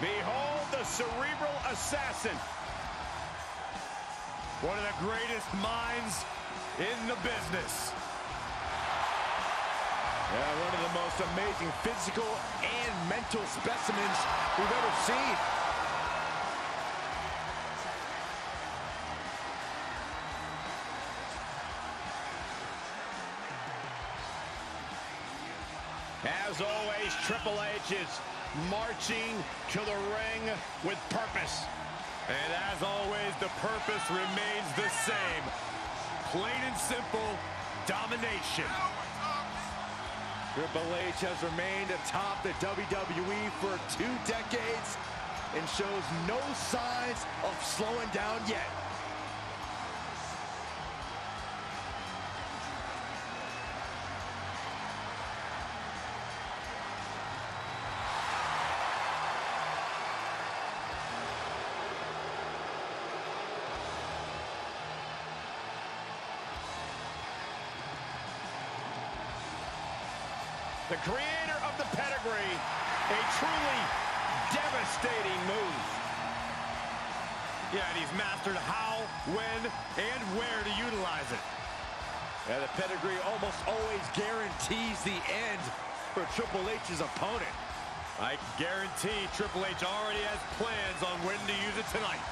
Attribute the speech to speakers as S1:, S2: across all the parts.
S1: Behold the cerebral assassin.
S2: One of the greatest minds in the business.
S1: Yeah, one of the most amazing physical and mental specimens we've ever seen. As always, Triple H is marching to the ring with purpose.
S2: And as always, the purpose remains the same. Plain and simple, domination.
S1: Triple H has remained atop the WWE for two decades and shows no signs of slowing down yet. The creator of the pedigree, a truly devastating move.
S2: Yeah, and he's mastered how, when, and where to utilize it.
S1: Yeah, the pedigree almost always guarantees the end for Triple H's opponent.
S2: I guarantee Triple H already has plans on when to use it tonight.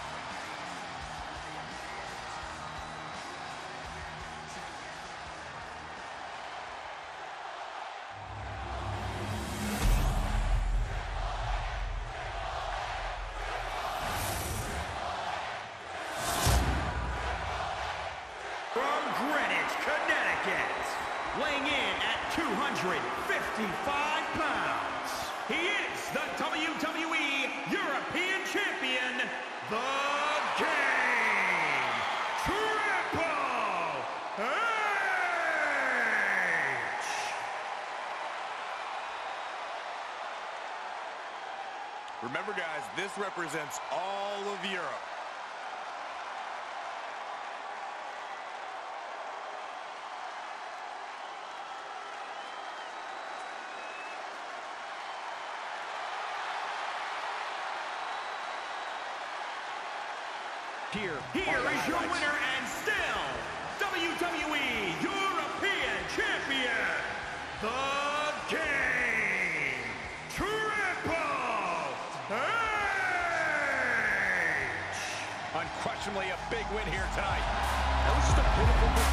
S3: Weighing in at 255 pounds, he is the WWE European Champion, The Game, Triple H!
S2: Remember, guys, this represents all of Europe.
S1: Here,
S3: Here is your winner and still WWE European Champion, The Game, Triple H!
S1: Unquestionably a big win here tonight. That was just a performance.